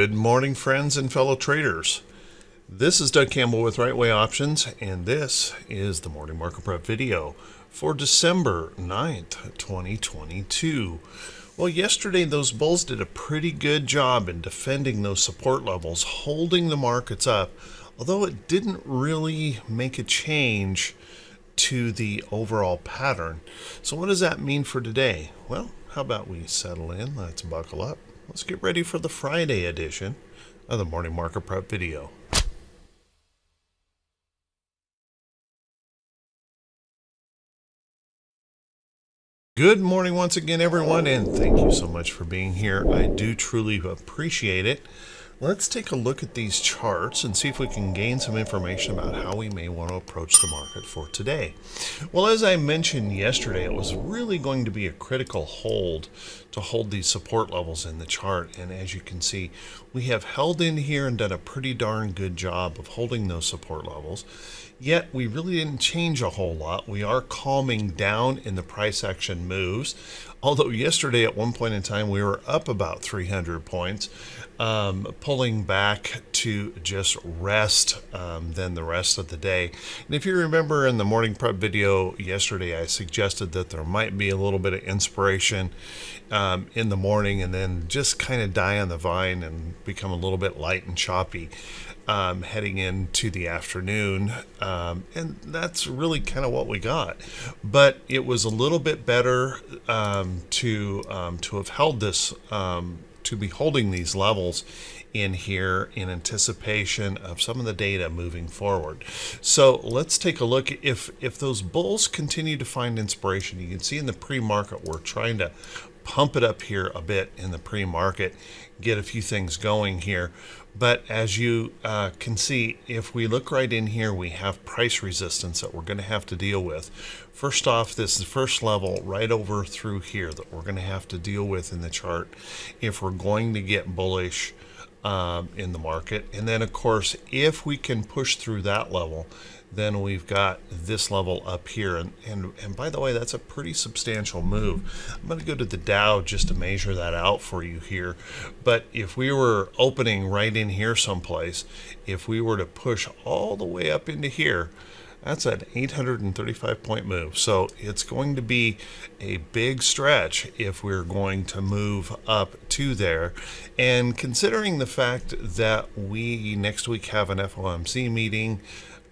Good morning, friends and fellow traders. This is Doug Campbell with Right Way Options, and this is the morning market prep video for December 9th, 2022. Well, yesterday those bulls did a pretty good job in defending those support levels, holding the markets up, although it didn't really make a change to the overall pattern. So, what does that mean for today? Well, how about we settle in? Let's buckle up. Let's get ready for the Friday edition of the Morning Market Prep video. Good morning once again, everyone, and thank you so much for being here. I do truly appreciate it. Let's take a look at these charts and see if we can gain some information about how we may want to approach the market for today. Well, as I mentioned yesterday, it was really going to be a critical hold to hold these support levels in the chart. And as you can see, we have held in here and done a pretty darn good job of holding those support levels. Yet we really didn't change a whole lot. We are calming down in the price action moves. Although yesterday at one point in time we were up about 300 points, um, pulling back to just rest um, then the rest of the day. And if you remember in the morning prep video yesterday, I suggested that there might be a little bit of inspiration um, in the morning and then just kind of die on the vine and become a little bit light and choppy um, heading into the afternoon. Um, and that's really kind of what we got. But it was a little bit better um, to, um, to have held this, um, to be holding these levels in here in anticipation of some of the data moving forward. So let's take a look. If, if those bulls continue to find inspiration, you can see in the pre-market, we're trying to pump it up here a bit in the pre-market, get a few things going here. But as you uh, can see, if we look right in here, we have price resistance that we're going to have to deal with. First off, this is the first level right over through here that we're going to have to deal with in the chart if we're going to get bullish um, in the market. And then, of course, if we can push through that level, then we've got this level up here. And, and, and by the way, that's a pretty substantial move. I'm going to go to the Dow just to measure that out for you here. But if we were opening right in here someplace, if we were to push all the way up into here, that's an 835 point move. So it's going to be a big stretch if we're going to move up to there. And considering the fact that we next week have an FOMC meeting,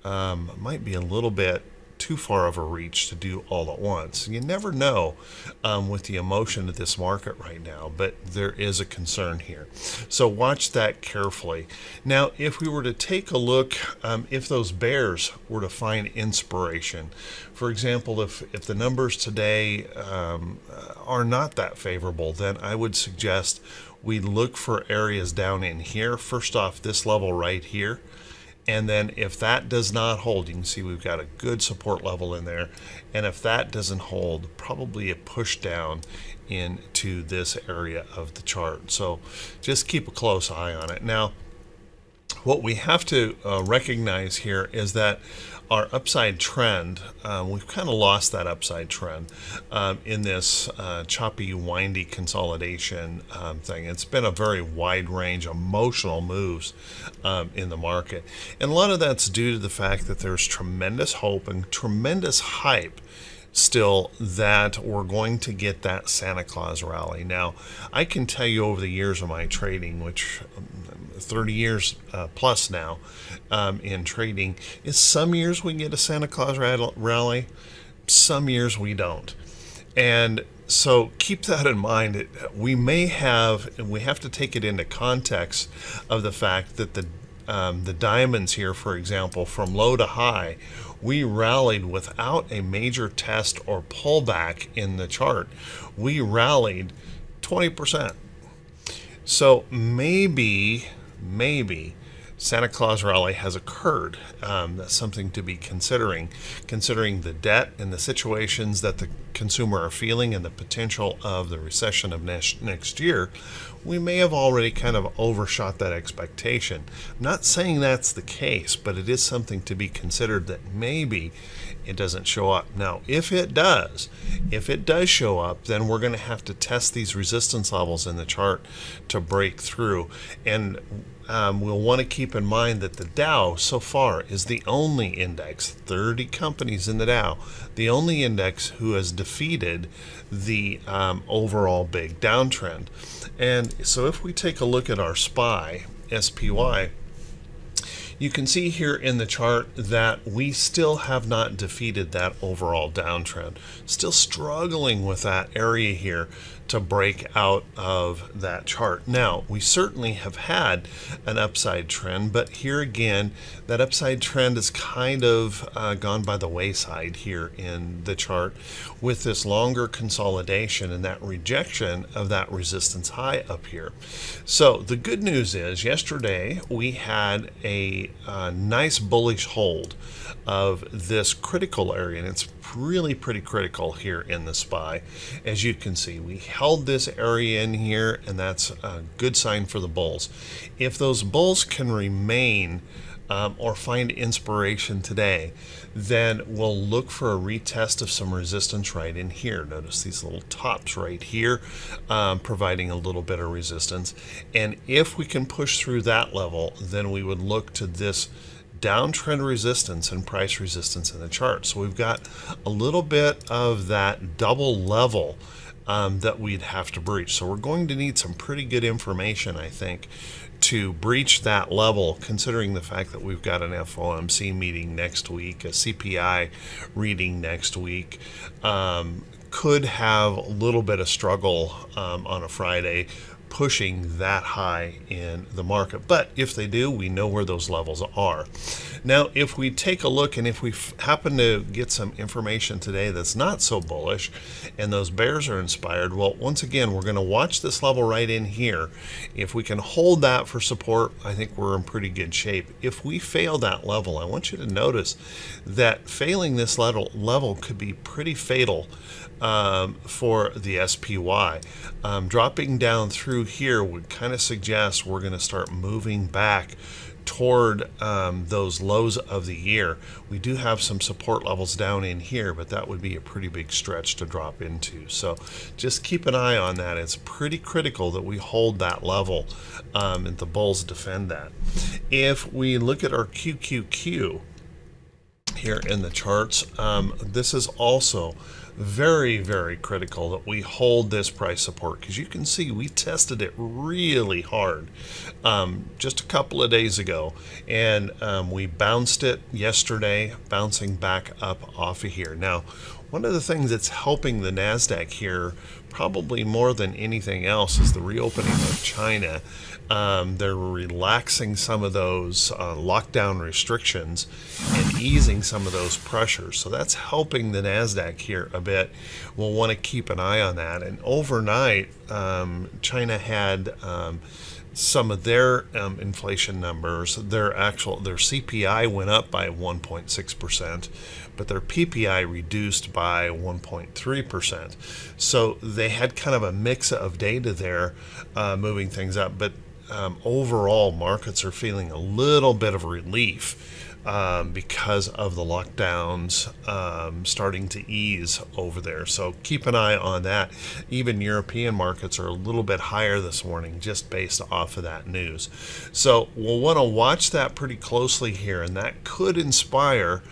um, might be a little bit too far of a reach to do all at once. You never know um, with the emotion of this market right now, but there is a concern here. So watch that carefully. Now, if we were to take a look, um, if those bears were to find inspiration, for example, if, if the numbers today um, are not that favorable, then I would suggest we look for areas down in here. First off, this level right here. And then if that does not hold, you can see we've got a good support level in there. And if that doesn't hold, probably a push down into this area of the chart. So just keep a close eye on it. Now, what we have to uh, recognize here is that our upside trend, uh, we've kind of lost that upside trend um, in this uh, choppy, windy consolidation um, thing. It's been a very wide range, emotional moves um, in the market. And a lot of that's due to the fact that there's tremendous hope and tremendous hype still that we're going to get that Santa Claus rally. Now, I can tell you over the years of my trading, which um, 30 years uh, plus now um, in trading, is some years we get a Santa Claus rally, some years we don't. And so keep that in mind. We may have, and we have to take it into context of the fact that the um, the diamonds here, for example, from low to high, we rallied without a major test or pullback in the chart. We rallied 20%. So maybe maybe Santa Claus rally has occurred. Um, that's something to be considering, considering the debt and the situations that the consumer are feeling and the potential of the recession of next, next year. We may have already kind of overshot that expectation. I'm not saying that's the case, but it is something to be considered that maybe it doesn't show up. Now, if it does, if it does show up, then we're going to have to test these resistance levels in the chart to break through. And um, we'll want to keep in mind that the Dow so far is the only index, 30 companies in the Dow, the only index who has defeated the um, overall big downtrend. And so if we take a look at our SPY, SPY, you can see here in the chart that we still have not defeated that overall downtrend. Still struggling with that area here to break out of that chart. Now, we certainly have had an upside trend, but here again, that upside trend has kind of uh, gone by the wayside here in the chart with this longer consolidation and that rejection of that resistance high up here. So the good news is yesterday we had a, a uh, nice bullish hold of this critical area, and it's really pretty critical here in the SPY. As you can see, we held this area in here, and that's a good sign for the bulls. If those bulls can remain um, or find inspiration today, then we'll look for a retest of some resistance right in here. Notice these little tops right here, um, providing a little bit of resistance. And if we can push through that level, then we would look to this downtrend resistance and price resistance in the chart. So we've got a little bit of that double level um, that we'd have to breach. So we're going to need some pretty good information, I think, to breach that level, considering the fact that we've got an FOMC meeting next week, a CPI reading next week. Um, could have a little bit of struggle um, on a Friday pushing that high in the market. But if they do, we know where those levels are. Now, if we take a look and if we happen to get some information today that's not so bullish and those bears are inspired, well, once again, we're going to watch this level right in here. If we can hold that for support, I think we're in pretty good shape. If we fail that level, I want you to notice that failing this level, level could be pretty fatal um, for the SPY. Um, dropping down through here would kind of suggest we're going to start moving back toward um, those lows of the year. We do have some support levels down in here, but that would be a pretty big stretch to drop into. So just keep an eye on that. It's pretty critical that we hold that level um, and the bulls defend that. If we look at our QQQ here in the charts, um, this is also very, very critical that we hold this price support because you can see we tested it really hard um, just a couple of days ago and um, we bounced it yesterday, bouncing back up off of here. Now, one of the things that's helping the NASDAQ here, probably more than anything else, is the reopening of China. Um, they're relaxing some of those uh, lockdown restrictions easing some of those pressures. So that's helping the NASDAQ here a bit. We'll want to keep an eye on that. And overnight, um, China had um, some of their um, inflation numbers, their actual their CPI went up by 1.6 percent, but their PPI reduced by 1.3 percent. So they had kind of a mix of data there, uh, moving things up. But um, overall, markets are feeling a little bit of relief um, because of the lockdowns um, starting to ease over there. So keep an eye on that. Even European markets are a little bit higher this morning just based off of that news. So we'll want to watch that pretty closely here, and that could inspire.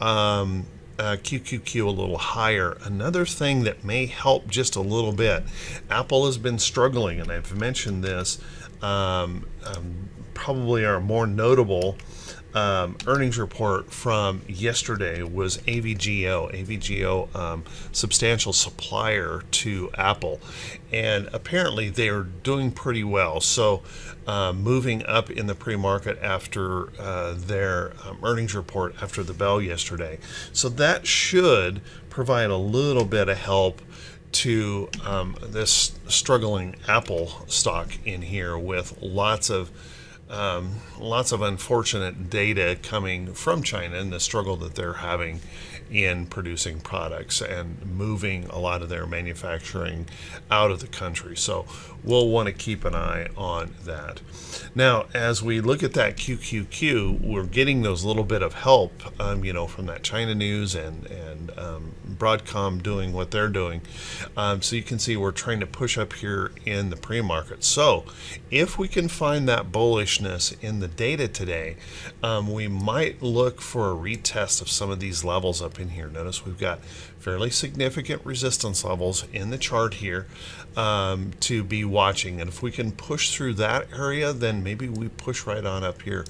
Um, uh, QQQ a little higher. Another thing that may help just a little bit, Apple has been struggling, and I've mentioned this. Um, um, probably our more notable um, earnings report from yesterday was AVGO. AVGO, um, substantial supplier to Apple, and apparently they are doing pretty well. So, uh, moving up in the pre-market after uh, their um, earnings report after the bell yesterday. So that should provide a little bit of help to um, this struggling Apple stock in here with lots of um, lots of unfortunate data coming from China and the struggle that they're having in producing products and moving a lot of their manufacturing out of the country. So we'll want to keep an eye on that. Now, as we look at that QQQ, we're getting those little bit of help, um, you know, from that China news and and um, Broadcom doing what they're doing. Um, so you can see we're trying to push up here in the pre-market. So if we can find that bullishness in the data today, um, we might look for a retest of some of these levels up in here. Notice we've got fairly significant resistance levels in the chart here um, to be watching. And if we can push through that area, then maybe we push right on up here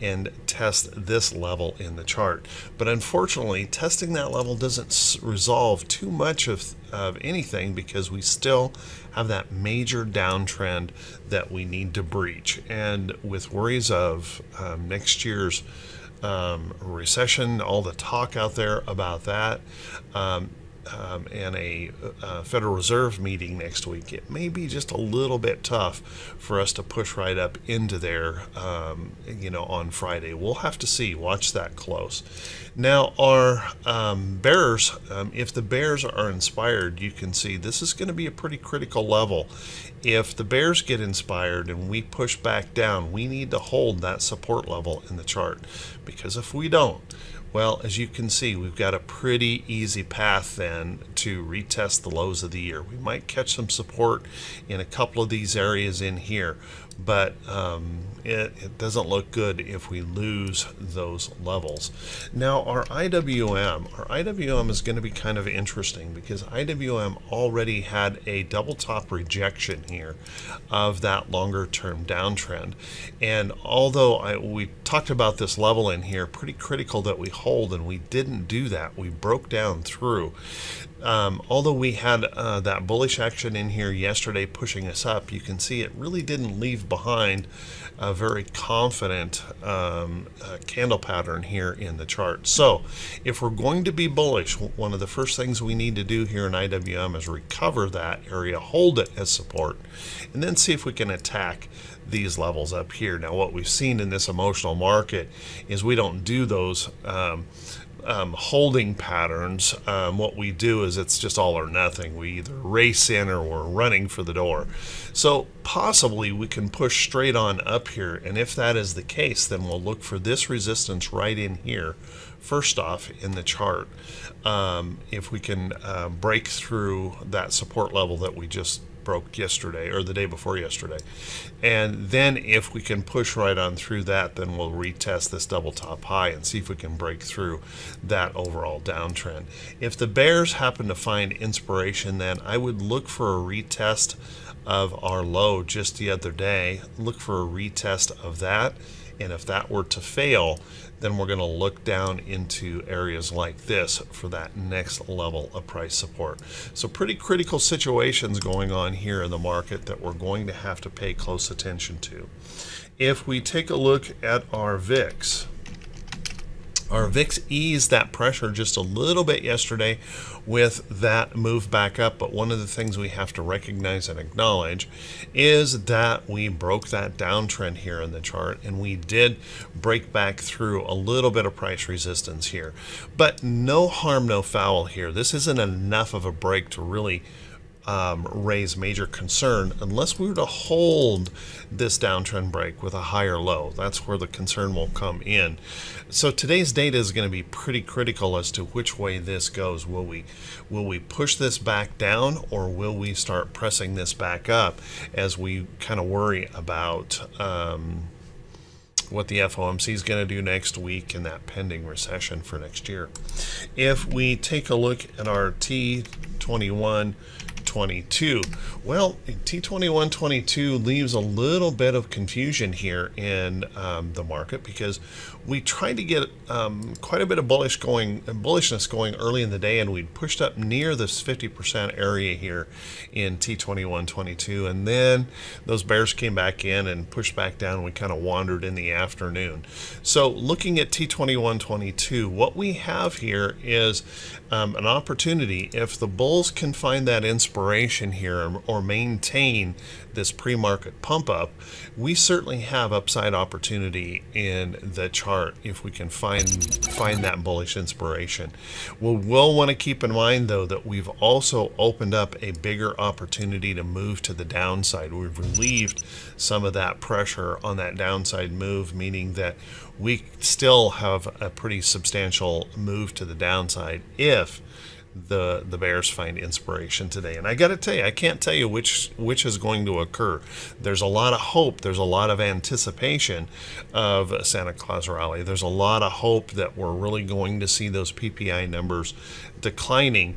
and test this level in the chart. But unfortunately, testing that level doesn't resolve too much of, of anything because we still have that major downtrend that we need to breach. And with worries of um, next year's um, recession, all the talk out there about that, um, um, and a, a, Federal Reserve meeting next week, it may be just a little bit tough for us to push right up into there, um, you know, on Friday. We'll have to see. Watch that close. Now, our um, bears, um, if the bears are inspired, you can see this is going to be a pretty critical level. If the bears get inspired and we push back down, we need to hold that support level in the chart because if we don't, well, as you can see, we've got a pretty easy path then to retest the lows of the year. We might catch some support in a couple of these areas in here, but um, it, it, doesn't look good if we lose those levels. Now our IWM, our IWM is going to be kind of interesting because IWM already had a double top rejection here of that longer term downtrend. And although I, we talked about this level in here, pretty critical that we hold and we didn't do that. We broke down through. Um, although we had uh, that bullish action in here yesterday pushing us up, you can see it really didn't leave behind a very confident um, uh, candle pattern here in the chart. So if we're going to be bullish, one of the first things we need to do here in IWM is recover that area, hold it as support, and then see if we can attack these levels up here. Now what we've seen in this emotional market is we don't do those um, um, holding patterns, um, what we do is it's just all or nothing. We either race in or we're running for the door. So possibly we can push straight on up here. And if that is the case, then we'll look for this resistance right in here. First off in the chart, um, if we can uh, break through that support level that we just broke yesterday or the day before yesterday. And then if we can push right on through that, then we'll retest this double top high and see if we can break through that overall downtrend. If the bears happen to find inspiration, then I would look for a retest of our low just the other day. Look for a retest of that. And if that were to fail, then we're going to look down into areas like this for that next level of price support. So pretty critical situations going on here in the market that we're going to have to pay close attention to. If we take a look at our VIX, our VIX eased that pressure just a little bit yesterday with that move back up. But one of the things we have to recognize and acknowledge is that we broke that downtrend here in the chart and we did break back through a little bit of price resistance here. But no harm, no foul here. This isn't enough of a break to really um, raise major concern unless we were to hold this downtrend break with a higher low. That's where the concern will come in. So today's data is going to be pretty critical as to which way this goes. Will we will we push this back down or will we start pressing this back up as we kind of worry about um, what the FOMC is going to do next week and that pending recession for next year. If we take a look at our T21 22. Well, T2122 leaves a little bit of confusion here in um, the market because we tried to get um, quite a bit of bullish going, bullishness going early in the day, and we pushed up near this 50% area here in T2122, and then those bears came back in and pushed back down. And we kind of wandered in the afternoon. So, looking at T2122, what we have here is um, an opportunity if the bulls can find that inspiration here or maintain this pre-market pump up, we certainly have upside opportunity in the chart if we can find find that bullish inspiration. We'll, we'll want to keep in mind though that we've also opened up a bigger opportunity to move to the downside. We've relieved some of that pressure on that downside move, meaning that we still have a pretty substantial move to the downside if the the Bears find inspiration today. And I got to tell you, I can't tell you which which is going to occur. There's a lot of hope. There's a lot of anticipation of Santa Claus rally. There's a lot of hope that we're really going to see those PPI numbers declining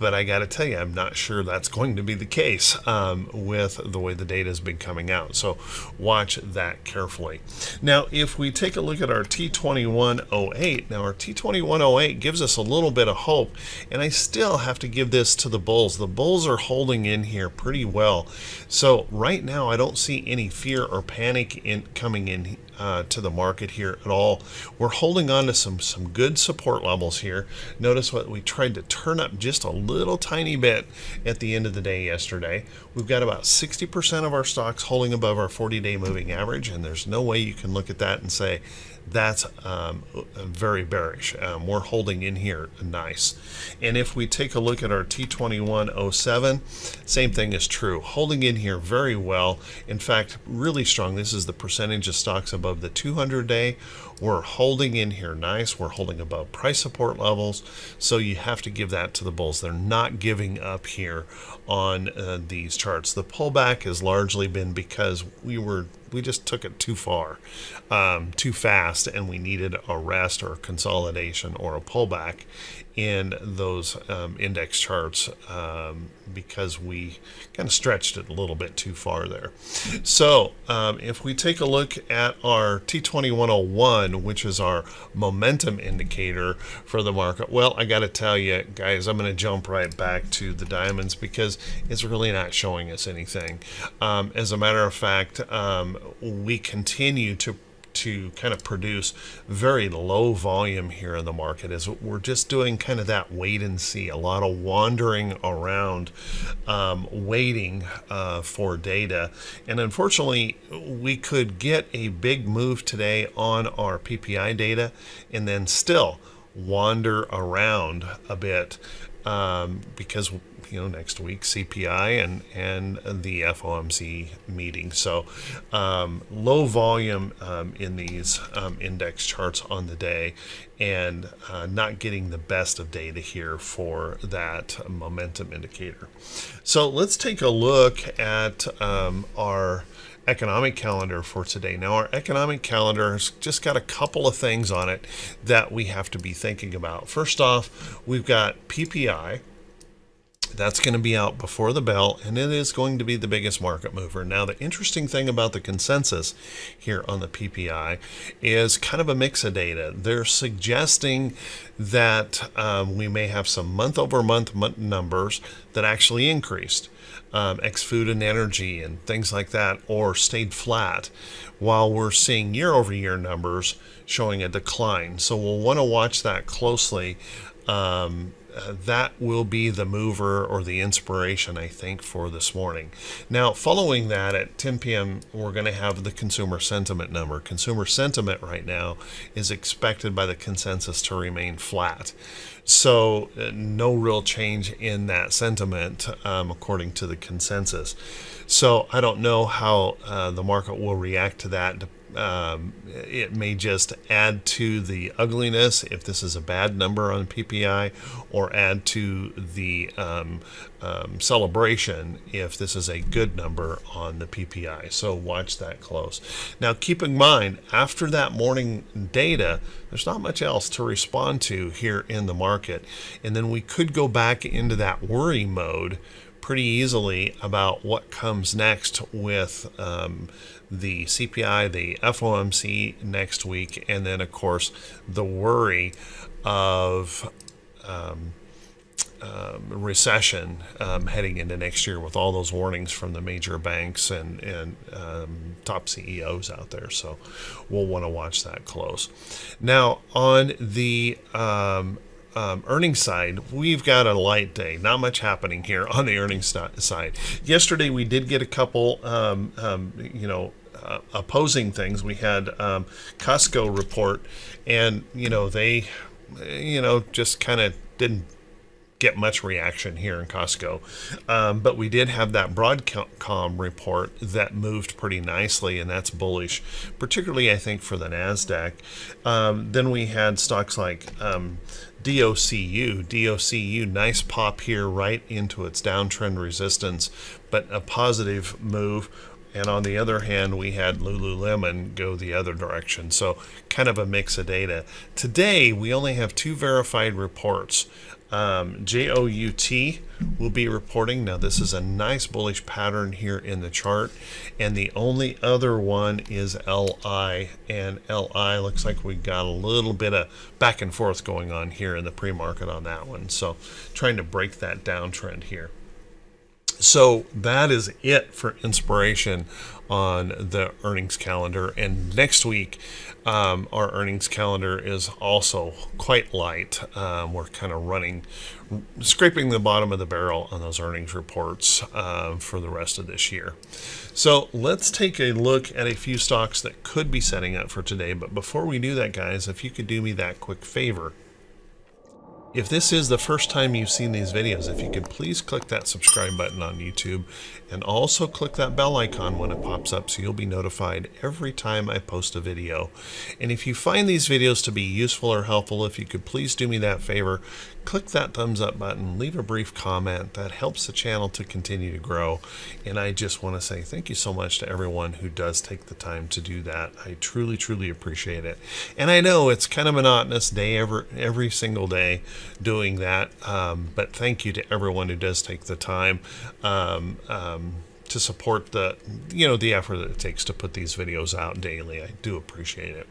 but I got to tell you, I'm not sure that's going to be the case um, with the way the data has been coming out. So watch that carefully. Now, if we take a look at our T2108, now our T2108 gives us a little bit of hope, and I still have to give this to the Bulls. The Bulls are holding in here pretty well. So right now, I don't see any fear or panic in coming in uh, to the market here at all. We're holding on to some some good support levels here. Notice what we tried to turn up just a little tiny bit at the end of the day yesterday. We've got about 60% of our stocks holding above our 40-day moving average, and there's no way you can look at that and say that's um, very bearish. Um, we're holding in here nice. And if we take a look at our T2107, same thing is true. Holding in here very well. In fact, really strong. This is the percentage of stocks above the 200 day. We're holding in here nice. We're holding above price support levels. So you have to give that to the bulls. They're not giving up here on uh, these charts. The pullback has largely been because we were we just took it too far, um, too fast, and we needed a rest or a consolidation or a pullback in those um, index charts um, because we kind of stretched it a little bit too far there. So um, if we take a look at our T2101, which is our momentum indicator for the market, well, I got to tell you guys, I'm going to jump right back to the diamonds because it's really not showing us anything. Um, as a matter of fact, um, we continue to to kind of produce very low volume here in the market is we're just doing kind of that wait and see a lot of wandering around um, waiting uh, for data. And unfortunately we could get a big move today on our PPI data and then still wander around a bit um, because you know next week CPI and and the FOMC meeting. So um, low volume um, in these um, index charts on the day, and uh, not getting the best of data here for that momentum indicator. So let's take a look at um, our economic calendar for today. Now, our economic calendar has just got a couple of things on it that we have to be thinking about. First off, we've got PPI, that's going to be out before the bell, and it is going to be the biggest market mover. Now, the interesting thing about the consensus here on the PPI is kind of a mix of data. They're suggesting that um, we may have some month over month numbers that actually increased, um, ex food and energy and things like that, or stayed flat, while we're seeing year over year numbers showing a decline. So we'll want to watch that closely. Um, uh, that will be the mover or the inspiration, I think, for this morning. Now, following that at 10 p.m., we're going to have the consumer sentiment number. Consumer sentiment right now is expected by the consensus to remain flat. So, uh, no real change in that sentiment um, according to the consensus. So, I don't know how uh, the market will react to that um, it may just add to the ugliness if this is a bad number on PPI, or add to the um, um, celebration if this is a good number on the PPI. So watch that close. Now, keep in mind, after that morning data, there's not much else to respond to here in the market. And then we could go back into that worry mode pretty easily about what comes next with um, the CPI, the FOMC next week, and then, of course, the worry of um, um, recession um, heading into next year with all those warnings from the major banks and, and um, top CEOs out there. So we'll want to watch that close. Now, on the um, um, earnings side, we've got a light day. Not much happening here on the earnings side. Yesterday, we did get a couple, um, um, you know, uh, opposing things. We had um, Costco report, and you know they, you know, just kind of didn't get much reaction here in Costco. Um, but we did have that Broadcom report that moved pretty nicely, and that's bullish, particularly I think for the NASDAQ. Um, then we had stocks like um, DOCU. DOCU, nice pop here right into its downtrend resistance, but a positive move. And on the other hand, we had Lululemon go the other direction. So, kind of a mix of data. Today, we only have two verified reports. Um, JOUT will be reporting. Now, this is a nice bullish pattern here in the chart. And the only other one is LI. And LI looks like we got a little bit of back and forth going on here in the pre-market on that one. So trying to break that downtrend here. So that is it for inspiration on the earnings calendar. And next week, um, our earnings calendar is also quite light. Um, we're kind of running, scraping the bottom of the barrel on those earnings reports um, for the rest of this year. So let's take a look at a few stocks that could be setting up for today. But before we do that, guys, if you could do me that quick favor, if this is the first time you've seen these videos, if you could please click that subscribe button on YouTube and also click that bell icon when it pops up so you'll be notified every time I post a video. And if you find these videos to be useful or helpful, if you could please do me that favor, click that thumbs up button, leave a brief comment. That helps the channel to continue to grow. And I just want to say thank you so much to everyone who does take the time to do that. I truly, truly appreciate it. And I know it's kind of monotonous day every, every single day doing that. Um, but thank you to everyone who does take the time. Um, um, to support the you know the effort that it takes to put these videos out daily. I do appreciate it.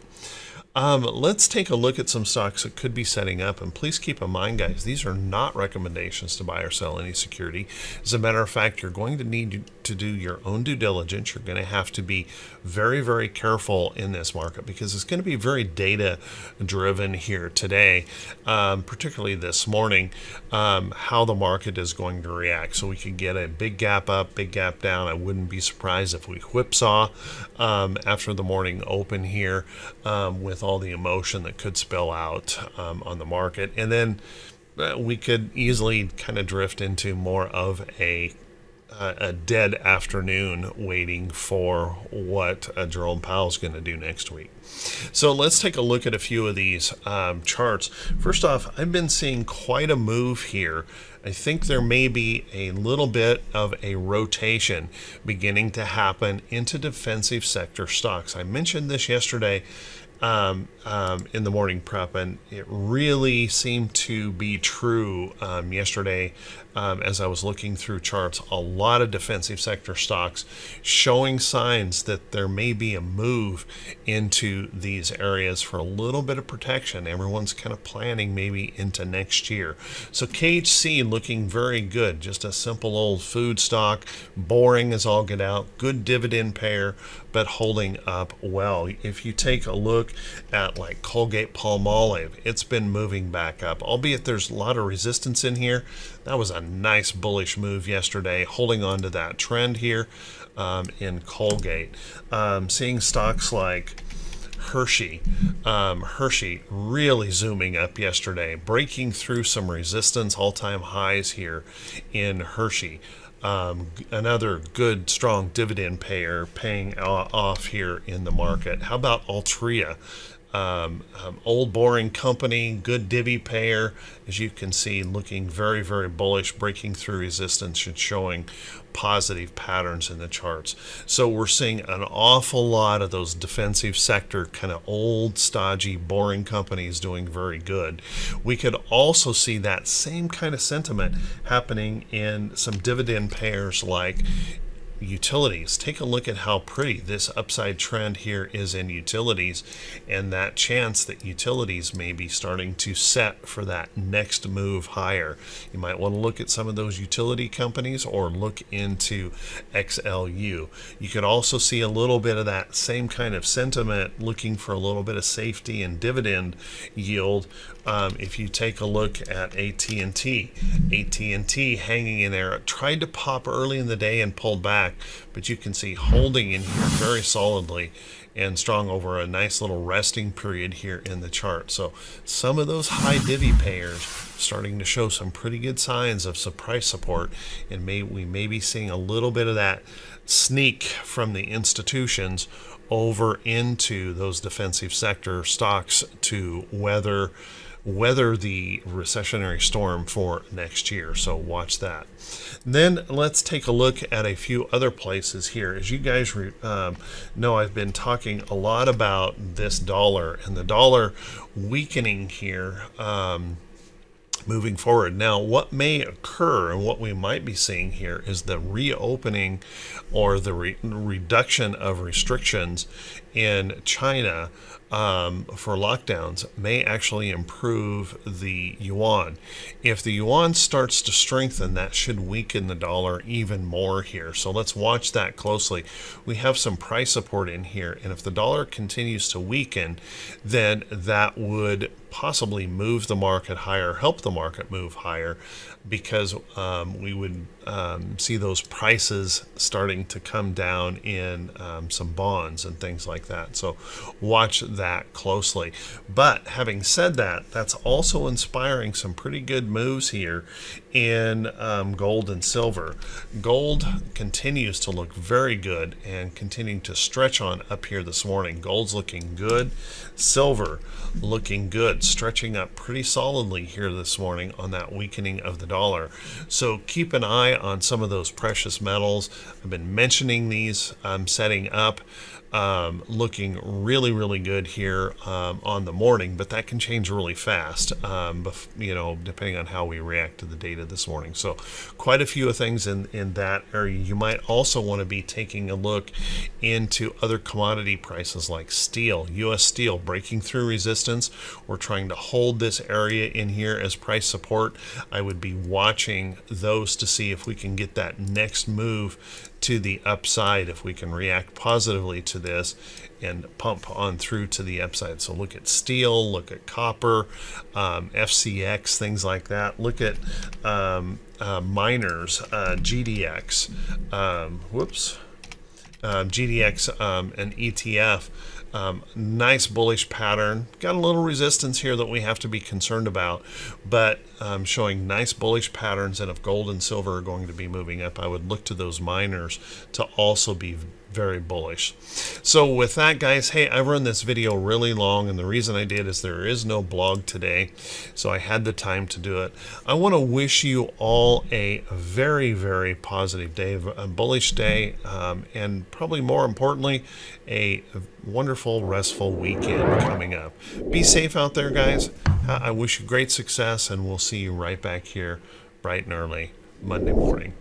Um, let's take a look at some stocks that could be setting up. And please keep in mind, guys, these are not recommendations to buy or sell any security. As a matter of fact, you're going to need to do your own due diligence. You're going to have to be very, very careful in this market because it's going to be very data driven here today, um, particularly this morning, um, how the market is going to react. So we could get a big gap up, big gap down. I wouldn't be surprised if we whipsaw um, after the morning open here um, with all the emotion that could spill out um, on the market. And then uh, we could easily kind of drift into more of a a dead afternoon waiting for what uh, Jerome Powell's going to do next week. So let's take a look at a few of these um, charts. First off, I've been seeing quite a move here. I think there may be a little bit of a rotation beginning to happen into defensive sector stocks. I mentioned this yesterday um, um, in the morning prep, and it really seemed to be true um, yesterday um, as I was looking through charts. A lot of defensive sector stocks showing signs that there may be a move into these areas for a little bit of protection. Everyone's kind of planning maybe into next year. So KHC looking very good, just a simple old food stock, boring as all get out, good dividend payer, but holding up well. If you take a look at like Colgate Palmolive, it's been moving back up, albeit there's a lot of resistance in here. That was a nice bullish move yesterday, holding on to that trend here um, in Colgate. Um, seeing stocks like Hershey. Um, Hershey really zooming up yesterday, breaking through some resistance, all time highs here in Hershey. Um, another good, strong dividend payer paying off here in the market. How about Altria? Um, um, old boring company, good divvy payer, as you can see, looking very, very bullish, breaking through resistance and showing positive patterns in the charts. So we're seeing an awful lot of those defensive sector, kind of old, stodgy, boring companies doing very good. We could also see that same kind of sentiment happening in some dividend payers like utilities. Take a look at how pretty this upside trend here is in utilities and that chance that utilities may be starting to set for that next move higher. You might want to look at some of those utility companies or look into XLU. You could also see a little bit of that same kind of sentiment looking for a little bit of safety and dividend yield um, if you take a look at AT&T. AT&T hanging in there tried to pop early in the day and pulled back, but you can see holding in here very solidly and strong over a nice little resting period here in the chart. So some of those high divvy payers starting to show some pretty good signs of some price support and may we may be seeing a little bit of that sneak from the institutions over into those defensive sector stocks to weather weather the recessionary storm for next year. So watch that. Then let's take a look at a few other places here. As you guys um, know, I've been talking a lot about this dollar and the dollar weakening here. Um, moving forward. Now, what may occur and what we might be seeing here is the reopening or the re reduction of restrictions in China um, for lockdowns may actually improve the yuan. If the yuan starts to strengthen, that should weaken the dollar even more here. So let's watch that closely. We have some price support in here, and if the dollar continues to weaken, then that would possibly move the market higher, help the market move higher, because um, we would um, see those prices starting to come down in um, some bonds and things like that. So watch that closely. But having said that, that's also inspiring some pretty good moves here in um, gold and silver. Gold continues to look very good and continuing to stretch on up here this morning. Gold's looking good. Silver looking good, stretching up pretty solidly here this morning on that weakening of the dollar. So keep an eye on some of those precious metals. I've been mentioning these I'm setting up um, looking really, really good here um, on the morning, but that can change really fast, um, you know, depending on how we react to the data this morning. So quite a few of things in, in that area. You might also want to be taking a look into other commodity prices like steel, U.S. steel breaking through resistance. We're trying to hold this area in here as price support. I would be watching those to see if we can get that next move to the upside if we can react positively to this and pump on through to the upside. So look at steel, look at copper, um, FCX, things like that. Look at um, uh, miners, uh, GDX, um, whoops, uh, GDX um, and ETF. Um, nice bullish pattern. Got a little resistance here that we have to be concerned about, but um, showing nice bullish patterns. And if gold and silver are going to be moving up, I would look to those miners to also be very bullish. So with that, guys, hey, I've run this video really long, and the reason I did is there is no blog today, so I had the time to do it. I want to wish you all a very, very positive day, a bullish day, um, and probably more importantly, a wonderful, restful weekend coming up. Be safe out there, guys. I wish you great success, and we'll see you right back here bright and early Monday morning.